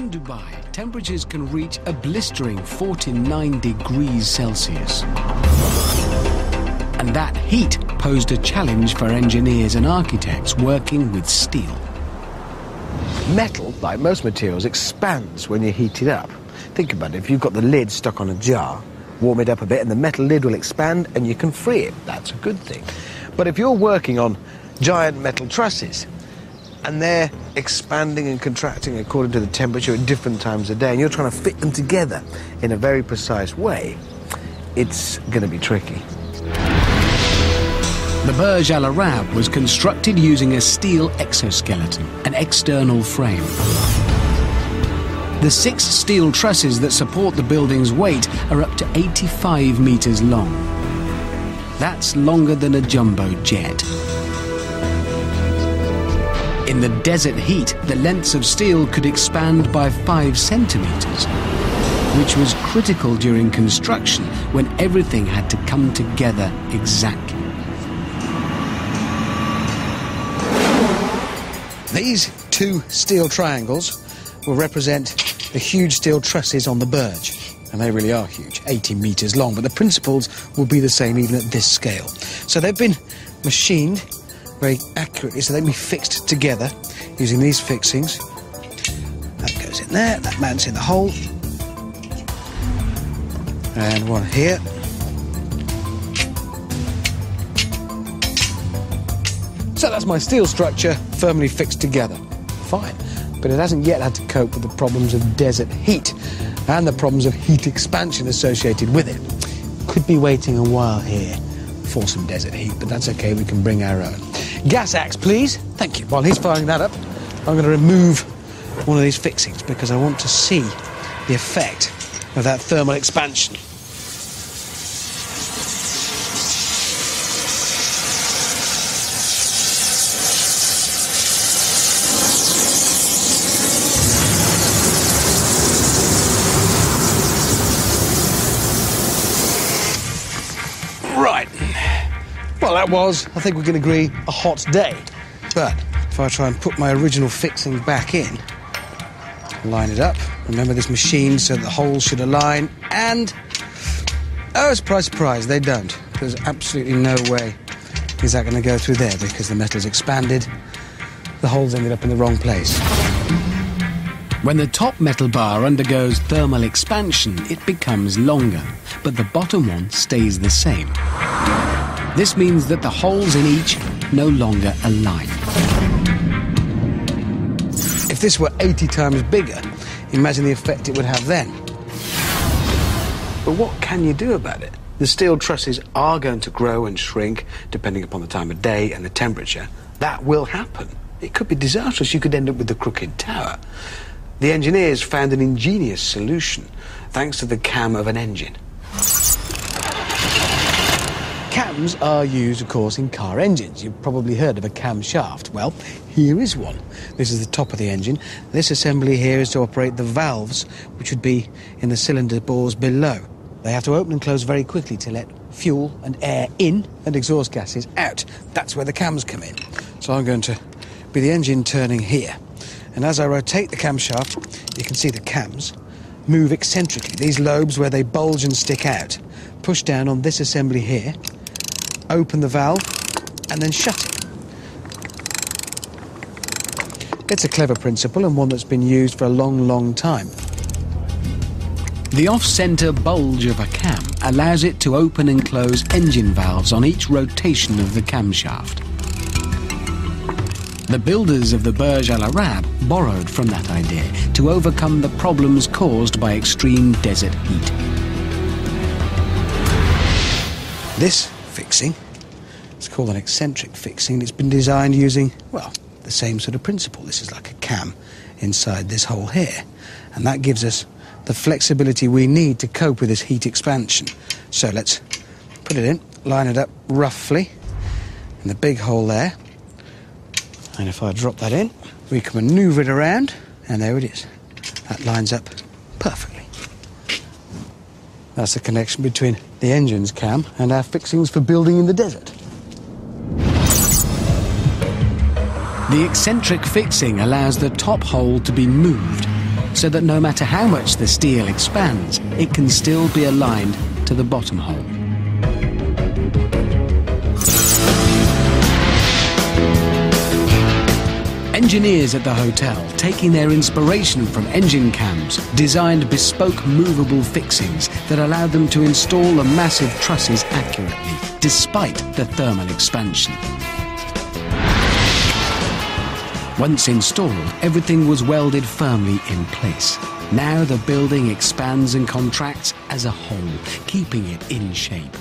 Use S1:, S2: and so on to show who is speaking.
S1: In Dubai, temperatures can reach a blistering 49 degrees Celsius. And that heat posed a challenge for engineers and architects working with steel.
S2: Metal, like most materials, expands when you heat it up. Think about it, if you've got the lid stuck on a jar, warm it up a bit and the metal lid will expand and you can free it. That's a good thing. But if you're working on giant metal trusses and they're expanding and contracting according to the temperature at different times of day and you're trying to fit them together in a very precise way, it's going to be tricky.
S1: The Burj Al Arab was constructed using a steel exoskeleton, an external frame. The six steel trusses that support the building's weight are up to 85 metres long. That's longer than a jumbo jet. In the desert heat, the lengths of steel could expand by 5 centimetres, which was critical during construction when everything had to come together exactly.
S3: These two steel triangles will represent the huge steel trusses on the Burj. And they really are huge, 80 metres long, but the principles will be the same even at this scale. So they've been machined very accurately, so they'll be fixed together using these fixings. That goes in there, that mounts in the hole. And one here. So that's my steel structure firmly fixed together. Fine but it hasn't yet had to cope with the problems of desert heat and the problems of heat expansion associated with it. Could be waiting a while here for some desert heat, but that's okay, we can bring our own. Gas axe, please. Thank you. While he's firing that up, I'm going to remove one of these fixings because I want to see the effect of that thermal expansion. That was, I think we can agree, a hot day. But if I try and put my original fixing back in, line it up, remember this machine so the holes should align, and oh, surprise, surprise, they don't. There's absolutely no way is that going to go through there because the metal's expanded. The holes ended up in the wrong place.
S1: When the top metal bar undergoes thermal expansion, it becomes longer, but the bottom one stays the same. This means that the holes in each no longer align.
S3: If this were 80 times bigger, imagine the effect it would have then. But what can you do about it? The steel trusses are going to grow and shrink depending upon the time of day and the temperature. That will happen. It could be disastrous. You could end up with the crooked tower. The engineers found an ingenious solution thanks to the cam of an engine. Cams are used, of course, in car engines. You've probably heard of a camshaft. Well, here is one. This is the top of the engine. This assembly here is to operate the valves, which would be in the cylinder bores below. They have to open and close very quickly to let fuel and air in and exhaust gases out. That's where the cams come in. So I'm going to be the engine turning here. And as I rotate the camshaft, you can see the cams move eccentrically. These lobes where they bulge and stick out. Push down on this assembly here open the valve and then shut it. It's a clever principle and one that's been used for a long, long time.
S1: The off-center bulge of a cam allows it to open and close engine valves on each rotation of the camshaft. The builders of the Burj Al Arab borrowed from that idea to overcome the problems caused by extreme desert heat.
S3: This fixing. It's called an eccentric fixing. It's been designed using, well, the same sort of principle. This is like a cam inside this hole here. And that gives us the flexibility we need to cope with this heat expansion. So let's put it in, line it up roughly in the big hole there. And if I drop that in, we can maneuver it around, and there it is. That lines up perfectly. That's the connection between the engine's cam and our fixings for building in the desert.
S1: The eccentric fixing allows the top hole to be moved, so that no matter how much the steel expands, it can still be aligned to the bottom hole. Engineers at the hotel, taking their inspiration from engine cams, designed bespoke movable fixings that allowed them to install the massive trusses accurately, despite the thermal expansion. Once installed, everything was welded firmly in place. Now the building expands and contracts as a whole, keeping it in shape.